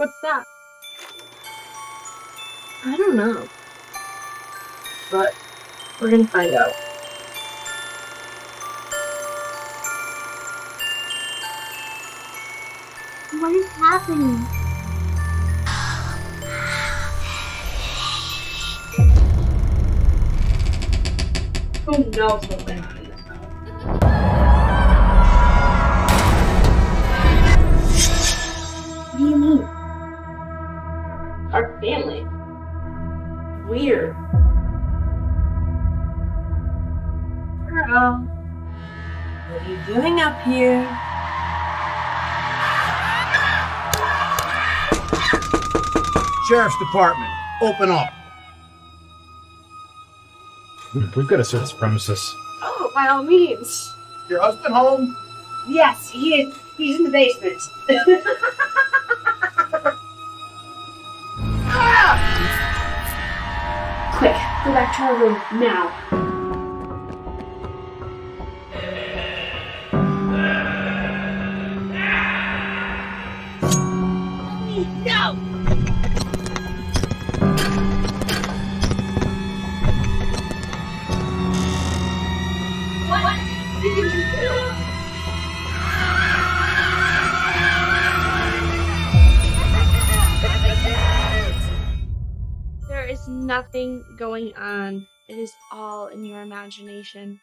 What's that? I don't know. But we're gonna find out. What is happening? Who knows what Our family. Weird. Girl. What are you doing up here? Sheriff's Department, open up. We've got to search this premises. Oh, by all means. Your husband home? Yes, he is. He's in the basement. go back to our room now. There is nothing going on. It is all in your imagination.